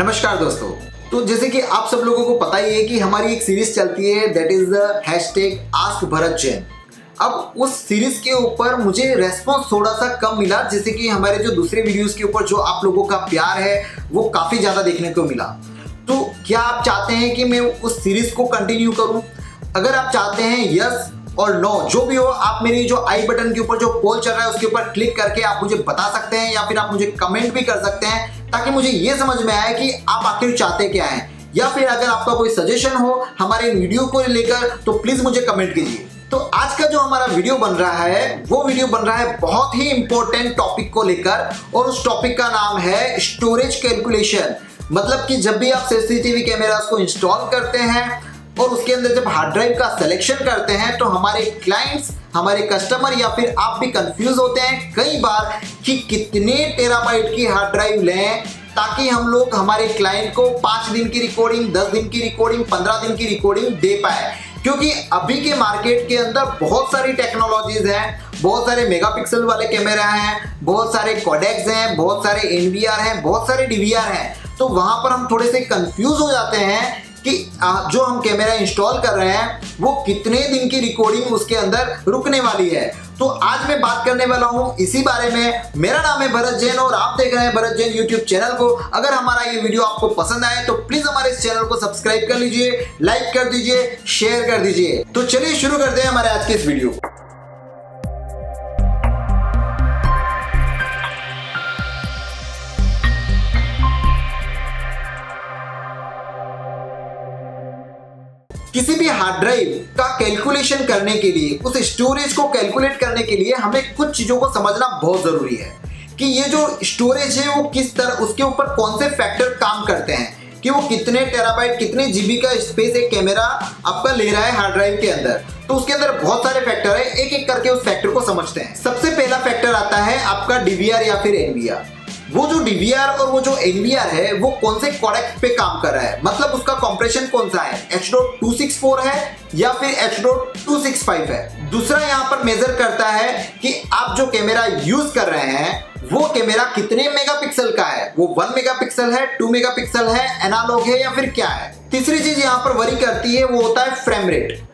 नमस्कार दोस्तों। तो जैसे कि आप सब लोगों को पता ही है कि हमारी एक सीरीज़ चलती है that is the ask Bharat Jain अब उस सीरीज़ के ऊपर मुझे रेस्पॉन्स थोड़ा सा कम मिला, जैसे कि हमारे जो दूसरे वीडियोस के ऊपर जो आप लोगों का प्यार है, वो काफ़ी ज़्यादा देखने को मिला। तो क्या आप चाहते हैं कि मैं उस सीरीज़ को कंटिन्यू करूँ? अगर आप चाहते हैं यस और नो जो भी हो, आप मेरी जो आई बटन के ऊपर जो पोल चल रहा है, उसके ऊपर क्लिक करके आप मुझे बता सकते हैं या फिर आप मुझे कमेंट भी कर सकते हैं। ताकि मुझे ये समझ में आए कि आप आखिर चाहते क्या हैं। या फिर अगर आपका कोई सजेशन हो हमारे वीडियो को लेकर तो प्लीज़ मुझे कमेंट कीजिए। तो आज का जो हमारा वीडियो बन रहा है, वो वीडियो बन रहा है बहुत ही इंपॉर्टेंट टॉपिक को लेकर, और उस टॉपिक का नाम है स्टोरेज कैलकुलेशन मतलब कि जब भी आप सीसीटीवी कैमरास को इंस्टॉल करते हैं और उसके अंदर जब हार्ड ड्राइव का सिलेक्शन करते हैं तो हमारे क्लाइंट्स हमारे कस्टमर या फिर आप भी कंफ्यूज होते हैं कई बार कि कितने टेराबाइट की हार्ड ड्राइव लें ताकि हम लोग हमारे क्लाइंट को पाँच दिन की रिकॉर्डिंग दस दिन की रिकॉर्डिंग पंद्रह दिन की रिकॉर्डिंग दे पाए। क्योंकि अभी के मार्केट के अंदर बहुत सारी टेक्नोलॉजीज़ हैं, बहुत सारे मेगापिक्सल वाले कैमरा हैं, बहुत सारे कोडेक्स हैं, बहुत सारे एनवीआर हैं, बहुत सारे डीवीआर हैं। तो वहाँ पर हम थोड़े से कंफ्यूज हो जाते हैं कि जो हम कैमरा इंस्टॉल कर रहे हैं, वो कितने दिन की रिकॉर्डिंग उसके अंदर रुकने वाली है? तो आज मैं बात करने वाला हूँ इसी बारे में। मेरा नाम है भरत जैन और आप देख रहे हैं भरत जैन यूट्यूब चैनल को। अगर हमारा ये वीडियो आपको पसंद आए तो प्लीज़ हमारे इस चैनल को सब्सक्राइब कर लीजिए लाइक कर दीजिए शेयर कर दीजिए। तो चलिए शुरू करते हैं हमारे आज के इस वीडियो को। किसी भी हार्ड ड्राइव का कैलकुलेशन करने के लिए, उस स्टोरेज को कैलकुलेट करने के लिए हमें कुछ चीज़ों को समझना बहुत ज़रूरी है कि ये जो स्टोरेज है, वो किस तरह, उसके ऊपर कौन से फैक्टर काम करते हैं? कि वो कितने टेराबाइट कितने जीबी का स्पेस एक कैमरा आपका ले रहा है हार्ड ड्राइव के अंदर। तो उसके अंदर बहुत सारे फैक्टर है एक एक करके उस फैक्टर को समझते हैं। सबसे पहला फैक्टर आता है आपका डीवीआर या फिर एनवीआर वो जो डीवीआर और वो जो एनवीआर है, वो कौन से कॉडेक्ट पे काम कर रहा है? मतलब उसका कॉम्प्रेशन कौन सा है? H dot two six four है या फिर एच टू सिक्स फाइव है? दूसरा यहाँ पर मेजर करता है कि आप जो कैमरा यूज़ कर रहे हैं, वो कैमरा कितने मेगापिक्सल का है? वो वन मेगापिक्सल है टू मेगापिक्सल है एनालॉग है या फिर क्या है? तीसरी चीज़ यहाँ पर वरी करती है, वो होता है फ्रेम रेट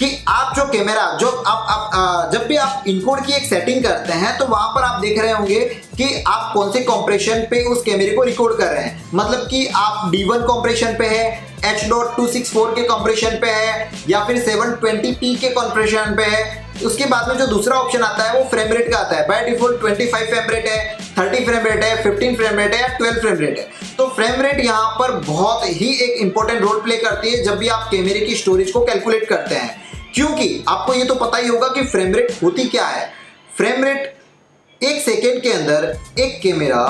कि आप जो कैमरा जो आप, आप जब भी आप इनकोड की एक सेटिंग करते हैं तो वहाँ पर आप देख रहे होंगे कि आप कौन से कॉम्प्रेशन पे उस कैमरे को रिकॉर्ड कर रहे हैं। मतलब कि आप D1 कॉम्प्रेशन पे है H dot two six four के कॉम्प्रेशन पे है या फिर सेवन ट्वेंटी पी के कॉम्प्रेशन पे है। उसके बाद में जो दूसरा ऑप्शन आता है वो फ्रेम रेट का आता है। बाय डिफ़ॉल्ट 25 फ्रेम रेट है 30 फ्रेम रेट है 15 फ्रेम रेट है या 12 फ्रेम रेट है। तो फ्रेम रेट यहाँ पर बहुत ही एक इंपॉर्टेंट रोल प्ले करती है जब भी आप कैमरे की स्टोरेज को कैलकुलेट करते हैं। क्योंकि आपको ये तो पता ही होगा कि फ्रेम रेट होती क्या है। फ्रेम रेट एक सेकेंड के अंदर एक कैमरा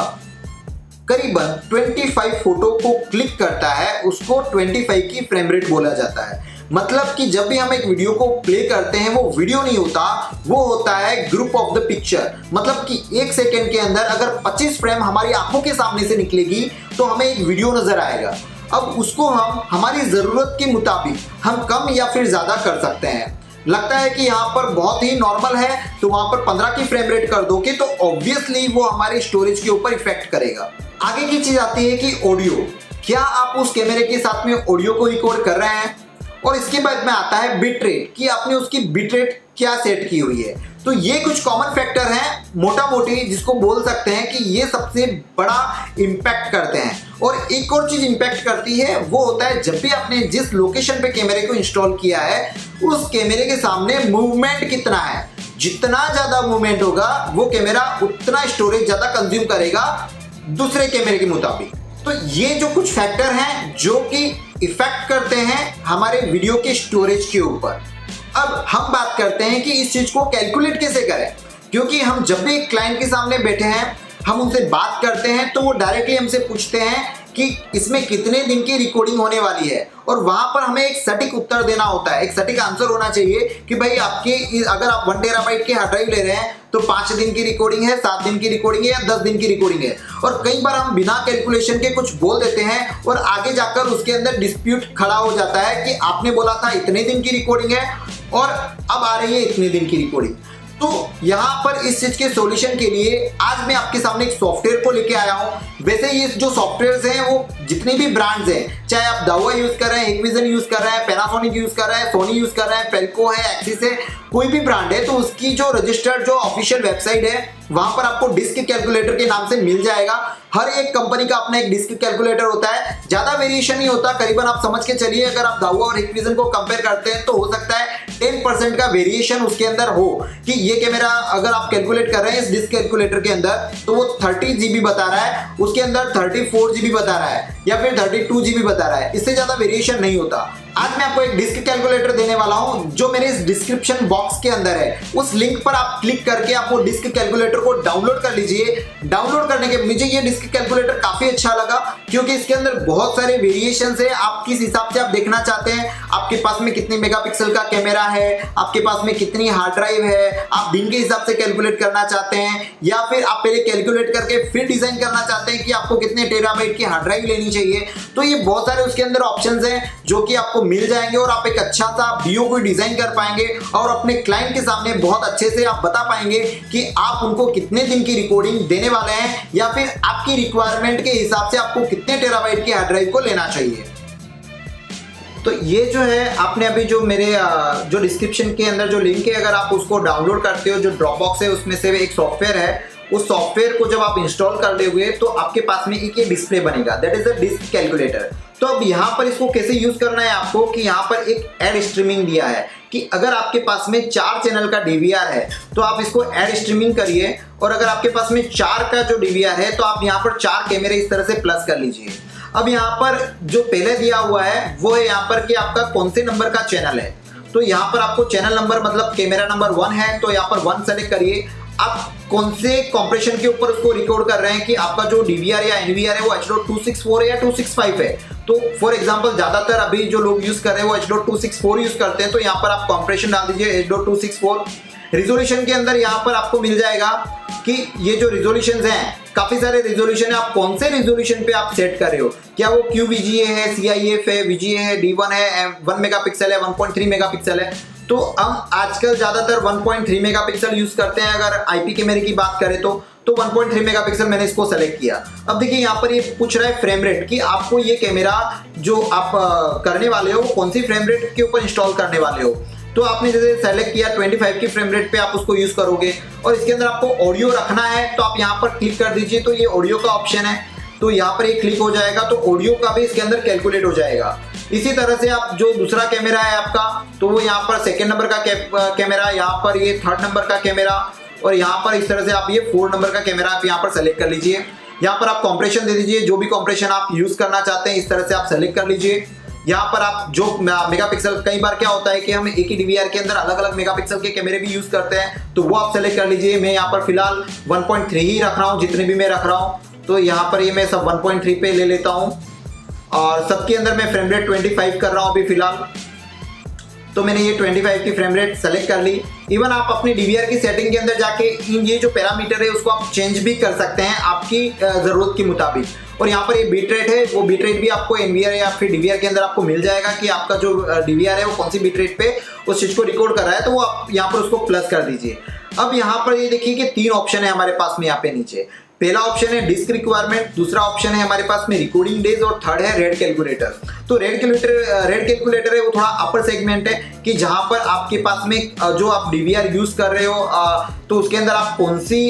करीबन 25 फ़ोटो को क्लिक करता है, उसको 25 की फ्रेम रेट बोला जाता है। मतलब कि जब भी हम एक वीडियो को प्ले करते हैं, वो वीडियो नहीं होता, वो होता है ग्रुप ऑफ़ द पिक्चर मतलब कि एक सेकेंड के अंदर अगर 25 फ्रेम हमारी आँखों के सामने से निकलेगी तो हमें एक वीडियो नज़र आएगा। अब उसको हम, हमारी ज़रूरत के मुताबिक हम कम या फिर ज़्यादा कर सकते हैं। लगता है कि यहाँ पर बहुत ही नॉर्मल है तो वहाँ पर 15 की फ्रेम रेट कर दोगे तो ऑब्वियसली वो हमारे स्टोरेज के ऊपर इफ़ेक्ट करेगा। आगे की चीज़ आती है कि ऑडियो क्या आप उस कैमरे के साथ में ऑडियो को रिकॉर्ड कर रहे हैं? और इसके बाद में आता है बिट रेट कि आपने उसकी बिट रेट क्या सेट की हुई है। तो ये कुछ कॉमन फैक्टर हैं मोटा मोटी जिसको बोल सकते हैं कि ये सबसे बड़ा इम्पैक्ट करते हैं। और एक और चीज़ इम्पैक्ट करती है, वो होता है जब भी आपने जिस लोकेशन पे कैमरे को इंस्टॉल किया है, उस कैमरे के सामने मूवमेंट कितना है। जितना ज़्यादा मूवमेंट होगा, वो कैमरा उतना स्टोरेज ज़्यादा कंज्यूम करेगा दूसरे कैमरे के मुताबिक। तो ये जो कुछ फैक्टर हैं, जो कि इफ़ेक्ट करते हैं हमारे वीडियो के स्टोरेज के ऊपर। अब हम बात करते हैं कि इस चीज़ को कैलकुलेट कैसे करें? क्योंकि हम जब भी क्लाइंट के सामने बैठे हैं, हम उनसे बात करते हैं तो वो डायरेक्टली हमसे पूछते हैं कि इसमें कितने दिन की रिकॉर्डिंग होने वाली है। और वहाँ पर हमें एक सटीक उत्तर देना होता है। एक सटीक आंसर होना चाहिए कि भाई आपके अगर आप वन टेराबाइट की हार्ड ड्राइव ले रहे हैं तो पाँच दिन की रिकॉर्डिंग है, सात दिन की रिकॉर्डिंग है या दस दिन की रिकॉर्डिंग है। और कई बार हम बिना कैलकुलेशन के कुछ बोल देते हैं और आगे जाकर उसके अंदर डिस्प्यूट खड़ा हो जाता है कि आपने बोला था इतने दिन की रिकॉर्डिंग है और अब आ रही है इतने दिन की रिकॉर्डिंग तो यहाँ पर इस चीज़ के सॉल्यूशन के लिए आज मैं आपके सामने एक सॉफ्टवेयर को लेके आया हूँ। वैसे ये जो सॉफ्टवेयर हैं, वो जितने भी ब्रांड्स हैं, चाहे आप दावा यूज़ कर रहे हैं एकविजन यूज़ कर रहे हैं पेनासोनिक यूज़ कर रहे हैं सोनी यूज़ कर रहे हैं पेल्को है एक्सिस है, कोई भी ब्रांड है तो उसकी जो रजिस्टर्ड जो ऑफिशियल वेबसाइट है, वहाँ पर आपको डिस्क कैलकुलेटर के नाम से मिल जाएगा। हर एक कंपनी का अपना एक डिस्क कैलकुलेटर होता है। ज़्यादा वेरिएशन नहीं होता, करीबन आप समझ के चलिए, अगर आप दावा और हिकविजन को कंपेयर करते हैं तो हो सकता है टेन परसेंट का वेरिएशन उसके अंदर हो, कि ये कैमरा अगर आप कैलकुलेट कर रहे हैं इस डिस्क कैलकुलेटर के अंदर तो वो थर्टी जीबी बता रहा है, उसके अंदर थर्टी फोर जीबी बता रहा है, या फिर थर्टी टू जीबी बता रहा है, इससे ज़्यादा वेरिएशन नहीं होता। आज मैं आपको एक डिस्क कैलकुलेटर देने वाला हूँ, जो मेरे इस डिस्क्रिप्शन बॉक्स के अंदर है। उस लिंक पर आप क्लिक करके आप वो डिस्क कैलकुलेटर को डाउनलोड कर लीजिए। डाउनलोड करने के, मुझे ये डिस्क कैलकुलेटर काफ़ी अच्छा लगा, क्योंकि इसके अंदर बहुत सारे वेरिएशन है। आप किस हिसाब से आप देखना चाहते हैं, आपके पास में कितने मेगापिक्सल का कैमरा है, आपके पास में कितनी हार्ड ड्राइव है, आप दिन के हिसाब से कैलकुलेट करना चाहते हैं, या फिर आप पहले कैलकुलेट करके फिर डिज़ाइन करना चाहते हैं कि आपको कितने टेराबाइट की हार्ड ड्राइव लेनी चाहिए। तो ये बहुत सारे उसके अंदर ऑप्शन है, जो कि आपको मिल जाएँगे और आप एक अच्छा सा वीडियो को डिज़ाइन कर पाएँगे और अपने क्लाइंट के सामने बहुत अच्छे से आप बता पाएँगे कि आप उनको कितने दिन की रिकॉर्डिंग देने वाले हैं या फिर आपकी रिक्वायरमेंट के हिसाब से आपको कितने टेराबाइट की हार्ड ड्राइव को लेना चाहिए। तो ये जो है, आपने अभी जो मेरे जो डिस्क्रिप्शन के अंदर जो लिंक है, अगर आप उसको डाउनलोड करते हो, जो ड्रॉप बॉक्स है, उसमें से एक सॉफ्टवेयर है, उस सॉफ्टवेयर को जब आप इंस्टॉल कर लोगे तो आपके पास में एक ये डिस्प्ले बनेगा that is a disk calculator तो अब यहाँ पर इसको कैसे यूज़ करना है आपको कि यहाँ पर एक एड स्ट्रीमिंग दिया है कि अगर आपके पास में चार चैनल का डीवीआर है तो आप इसको एड स्ट्रीमिंग करिए और अगर आपके पास में चार का जो डीवीआर है तो आप यहाँ पर चार कैमरे इस तरह से प्लस कर लीजिए। अब यहाँ पर जो पहले दिया हुआ है, वो है यहाँ पर कि आपका कौन से नंबर का चैनल है। तो यहाँ पर आपको चैनल नंबर मतलब कैमरा नंबर वन है तो यहाँ पर वन सेलेक्ट करिए। आप कौन से कॉम्प्रेशन के ऊपर उसको रिकॉर्ड कर रहे हैं कि आपका जो डीवीआर या एनवीआर है, वो H dot two six four या टू सिक्स फाइव है? तो फॉर एग्ज़ाम्पल ज़्यादातर अभी जो लोग यूज़ कर रहे हैं, वो H dot two six four use करते हैं तो यहाँ पर आप कॉम्प्रेशन डाल दीजिए H dot two six four resolution के अंदर यहाँ पर आपको मिल जाएगा कि ये जो रिजोल्यूशन हैं, काफ़ी सारे रिजोल्यूशन है, आप कौन से रिजोल्यूशन पे आप सेट कर रहे हो? क्या वो क्यू वीजीए है सी आई एफ़ है वीजीए है डी वन है वन मेगा पिक्सल है one point three mega pixel है? तो हम आजकल ज़्यादातर 1.3 मेगापिक्सल यूज़ करते हैं, अगर आईपी कैमरे की बात करें तो। तो 1.3 मेगापिक्सल मैंने इसको सेलेक्ट किया। अब देखिए, यहाँ पर ये पूछ रहा है फ्रेम रेट कि आपको ये कैमरा जो आप करने वाले हो, कौन सी फ्रेम रेट के ऊपर इंस्टॉल करने वाले हो? तो आपने जैसे सेलेक्ट किया 25 की फ्रेम रेट पे आप उसको यूज़ करोगे। और इसके अंदर आपको ऑडियो रखना है तो आप यहाँ पर क्लिक कर दीजिए तो ये ऑडियो का ऑप्शन है। तो यहाँ पर ये क्लिक हो जाएगा तो ऑडियो का भी इसके अंदर कैलकुलेट हो जाएगा। इसी तरह से आप जो दूसरा कैमरा है आपका तो वो यहाँ पर सेकेंड नंबर का कैमरा यहाँ पर ये थर्ड नंबर का कैमरा और यहाँ पर इस तरह से आप ये फोर नंबर का कैमरा आप यहाँ पर सेलेक्ट कर लीजिए। यहाँ पर आप कॉम्प्रेशन दे दीजिए, जो भी कॉम्प्रेशन आप यूज़ करना चाहते हैं, इस तरह से आप सेलेक्ट कर लीजिए। यहाँ पर आप जो मेगापिक्सल कई बार क्या होता है कि हम एक ही डीवीआर के अंदर अलग अलग मेगापिक्सल के कैमरे भी यूज़ करते हैं तो वो आप सेलेक्ट कर लीजिए। मैं यहाँ पर फ़िलहाल 1.3 ही रख रहा हूँ, जितने भी मैं रख रहा हूँ। तो यहाँ पर ये यह मैं सब 1.3 पे ले लेता हूँ। और सबके अंदर मैं फ्रेम रेट 25 कर रहा हूँ अभी फ़िलहाल। तो मैंने ये 25 की फ्रेम रेट सेलेक्ट कर ली। इवन आप अपनी डीवीआर की सेटिंग के अंदर जाके इन ये जो पैरामीटर है, उसको आप चेंज भी कर सकते हैं आपकी ज़रूरत के मुताबिक। और यहाँ पर ये बीट रेट है, वो बीट रेट भी आपको एनवीआर या फिर डीवीआर के अंदर आपको मिल जाएगा कि आपका जो डीवीआर है वो कौन सी बीट रेट पे उस चीज़ को रिकॉर्ड कर रहा है तो वो आप यहाँ पर उसको प्लस कर दीजिए। अब यहाँ पर ये देखिए कि तीन ऑप्शन है हमारे पास में यहाँ पे नीचे। पहला ऑप्शन है डिस्क रिक्वायरमेंट दूसरा ऑप्शन है हमारे पास में रिकॉर्डिंग डेज़ और थर्ड है रेड कैलकुलेटर तो रेड कैलकुलेटर रेड कैलकुलेटर है, वो थोड़ा अपर सेगमेंट है कि जहाँ पर आपके पास में जो आप डीवीआर यूज़ कर रहे हो तो उसके अंदर आप कौन सी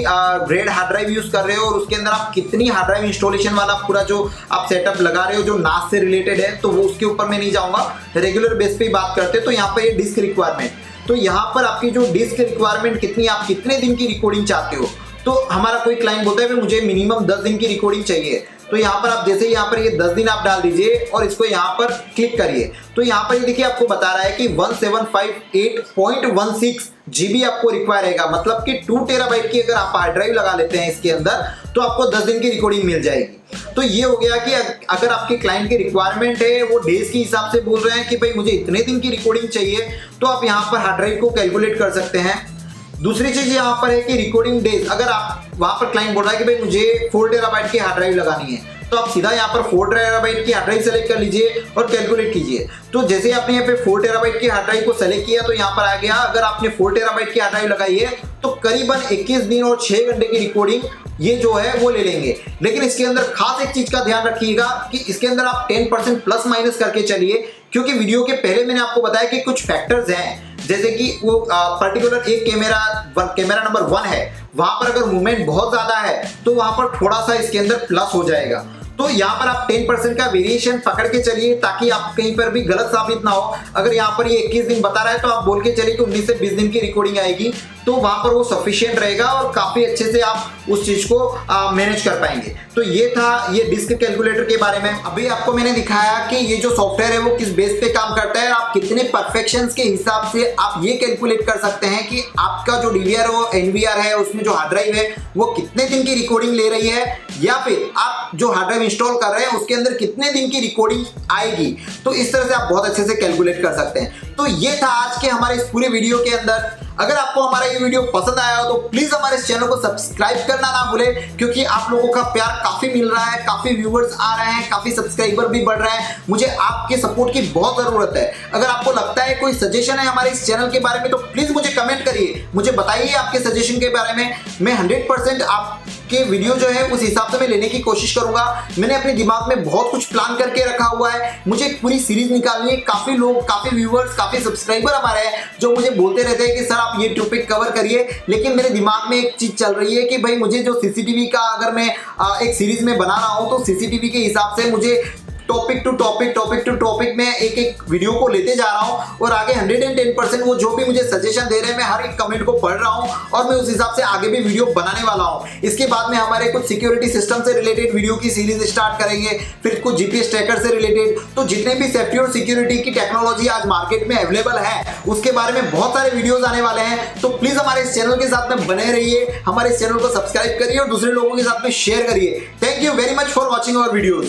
रेड हार्ड ड्राइव यूज़ कर रहे हो और उसके अंदर आप कितनी हार्ड ड्राइव इंस्टॉलेशन वाला पूरा जो आप सेटअप लगा रहे हो जो नास से रिलेटेड है तो वो उसके ऊपर मैं नहीं जाऊँगा। रेगुलर बेस पे बात करते हैं तो यहाँ पर ये डिस्क रिक्वायरमेंट तो यहाँ पर आपकी जो डिस्क रिक्वायरमेंट कितनी, आप कितने दिन की रिकॉर्डिंग चाहते हो? तो हमारा कोई क्लाइंट बोलता है मुझे मिनिमम दस दिन की रिकॉर्डिंग चाहिए। तो यहाँ पर आप, जैसे यहाँ पर ये दस दिन आप डाल दीजिए और इसको यहाँ पर क्लिक करिए। तो यहाँ पर ये देखिए, आपको बता रहा है कि 1758.16 जीबी आपको रिक्वायर रहेगा। मतलब कि टू टेराबाइट की अगर आप हार्ड ड्राइव लगा लेते हैं इसके अंदर तो आपको दस दिन की रिकॉर्डिंग मिल जाएगी। तो ये हो गया कि अगर आपके क्लाइंट की रिक्वायरमेंट है, वो डेज़ के हिसाब से बोल रहे हैं कि, भाई, मुझे इतने दिन की रिकॉर्डिंग चाहिए। तो आप यहाँ पर हार्ड ड्राइव को कैलकुलेट कर सकते हैं। दूसरी चीज़ यहाँ पर है कि रिकॉर्डिंग डेज़ अगर आप वहाँ पर क्लाइंट बोल रहा है कि भाई मुझे फोर टेराबाइट की हार्ड ड्राइव लगानी है तो आप सीधा यहाँ पर फोर टेराबाइट की हार्ड ड्राइव सेलेक्ट कर लीजिए और कैलकुलेट कीजिए। तो जैसे आपने यहाँ पे फोर टेराबाइट की हार्ड ड्राइव को सेलेक्ट किया तो यहाँ पर आ गया, अगर आपने फोर टेराबाइट की हार्ड ड्राइव लगाई है तो करीबन 21 दिन और 6 घंटे की रिकॉर्डिंग ये जो है वो ले लेंगे। लेकिन इसके अंदर खास एक चीज़ का ध्यान रखिएगा कि इसके अंदर आप 10 परसेंट प्लस माइनस करके चलिए, क्योंकि वीडियो के पहले मैंने आपको बताया कि कुछ फैक्टर्स हैं। जैसे कि वो पर्टिकुलर एक कैमरा कैमरा नंबर वन है। वहाँ पर अगर मूवमेंट बहुत ज़्यादा है तो वहाँ पर थोड़ा सा इसके अंदर प्लस हो जाएगा। तो यहाँ पर आप 10 परसेंट का वेरिएशन पकड़ के चलिए ताकि आप कहीं पर भी गलत साबित ना हो। अगर यहाँ पर ये 21 दिन बता रहा है तो आप बोल के चलिए कि 19 से 20 दिन की रिकॉर्डिंग आएगी। तो वहाँ पर वो सफिशियंट रहेगा और काफ़ी अच्छे से आप उस चीज़ को मैनेज कर पाएँगे। तो ये था ये डिस्क कैलकुलेटर के बारे में। अभी आपको मैंने दिखाया कि ये जो सॉफ्टवेयर है वो किस बेस पे काम करता है आप कितने परफेक्शन के हिसाब से आप ये कैलकुलेट कर सकते हैं कि आपका जो डीवीआर वो एनवीआर है, उसमें जो हार्ड ड्राइव है, वो कितने दिन की रिकॉर्डिंग ले रही है, या फिर आप जो हार्ड ड्राइव इंस्टॉल कर रहे हैं, उसके अंदर कितने दिन की रिकॉर्डिंग आएगी? तो इस तरह से आप बहुत अच्छे से कैलकुलेट कर सकते हैं। तो ये था आज के हमारे इस पूरे वीडियो के अंदर। अगर आपको हमारा ये वीडियो पसंद आया हो तो प्लीज़ हमारे इस चैनल को सब्सक्राइब करना ना भूले, क्योंकि आप लोगों का प्यार काफ़ी मिल रहा है, काफ़ी व्यूवर्स आ रहे हैं, काफ़ी सब्सक्राइबर भी बढ़ रहे हैं। मुझे आपके सपोर्ट की बहुत ज़रूरत है। अगर आपको लगता है कोई सजेशन है हमारे इस चैनल के बारे में तो प्लीज़ मुझे कमेंट करिए। मुझे बताइए आपके सजेशन के बारे में। मैं हंड्रेड आप के वीडियो जो है, उस हिसाब से मैं लेने की कोशिश करूँगा। मैंने अपने दिमाग में बहुत कुछ प्लान करके रखा हुआ है। मुझे एक पूरी सीरीज़ निकालनी है। काफ़ी लोग, काफ़ी व्यूवर्स काफ़ी सब्सक्राइबर हमारे हैं, जो मुझे बोलते रहते हैं कि, सर, आप ये टॉपिक कवर करिए। लेकिन मेरे दिमाग में एक चीज़ चल रही है कि, भाई, मुझे जो सीसीटीवी का अगर मैं एक सीरीज़ में बना रहा हूँ तो सीसीटीवी के हिसाब से मुझे topic to topic topic to topic में एक एक वीडियो को लेते जा रहा हूँ और आगे 110 परसेंट वो जो भी मुझे सजेशन दे रहे हैं, मैं हर एक कमेंट को पढ़ रहा हूँ और मैं उस हिसाब से आगे भी वीडियो बनाने वाला हूँ। इसके बाद में हमारे कुछ सिक्योरिटी सिस्टम से रिलेटेड वीडियो की सीरीज़ स्टार्ट करेंगे, फिर कुछ जीपीएस ट्रैकर से रिलेटेड तो जितने भी सेफ्टी और सिक्योरिटी की टेक्नोलॉजी आज मार्केट में अवेलेबल है, उसके बारे में बहुत सारे वीडियोज़ आने वाले हैं। तो प्लीज़ हमारे इस चैनल के साथ में बने रहिए, हमारे इस चैनल को सब्सक्राइब करिए और दूसरे लोगों के साथ में शेयर करिए। Thank you very much for watching our videos